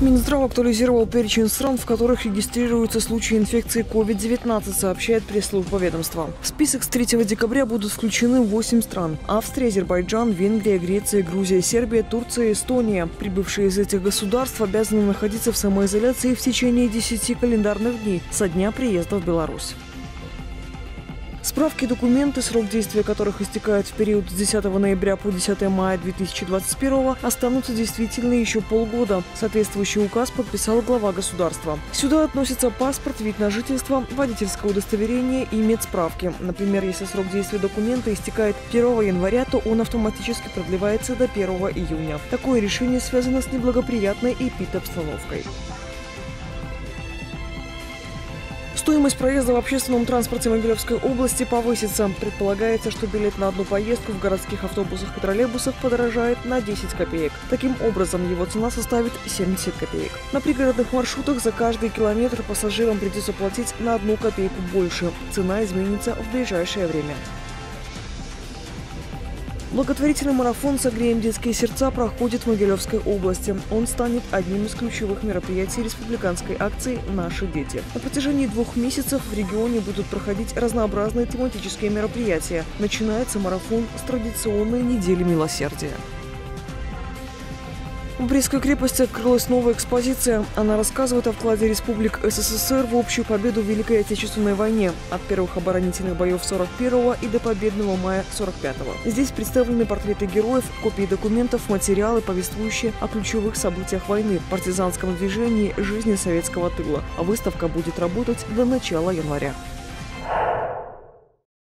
Минздрав актуализировал перечень стран, в которых регистрируются случаи инфекции COVID-19, сообщает пресс-служба ведомства. В список с 3 декабря будут включены 8 стран. Австрия, Азербайджан, Венгрия, Греция, Грузия, Сербия, Турция и Эстония. Прибывшие из этих государств обязаны находиться в самоизоляции в течение 10 календарных дней со дня приезда в Беларусь. Справки и документы, срок действия которых истекает в период с 10 ноября по 10 мая 2021 останутся действительны еще полгода. Соответствующий указ подписал глава государства. Сюда относятся паспорт, вид на жительство, водительское удостоверение и медсправки. Например, если срок действия документа истекает 1 января, то он автоматически продлевается до 1 июня. Такое решение связано с неблагоприятной эпидобстановкой. Стоимость проезда в общественном транспорте Могилевской области повысится. Предполагается, что билет на одну поездку в городских автобусах и троллейбусах подорожает на 10 копеек. Таким образом, его цена составит 70 копеек. На пригородных маршрутах за каждый километр пассажирам придется платить на одну копейку больше. Цена изменится в ближайшее время. Благотворительный марафон «Согреем детские сердца» проходит в Могилевской области. Он станет одним из ключевых мероприятий республиканской акции «Наши дети». На протяжении двух месяцев в регионе будут проходить разнообразные тематические мероприятия. Начинается марафон с традиционной недели милосердия. В Брестской крепости открылась новая экспозиция. Она рассказывает о вкладе республик СССР в общую победу в Великой Отечественной войне от первых оборонительных боев 41-го и до победного мая 45-го. Здесь представлены портреты героев, копии документов, материалы, повествующие о ключевых событиях войны, партизанском движении, жизни советского тыла. А выставка будет работать до начала января.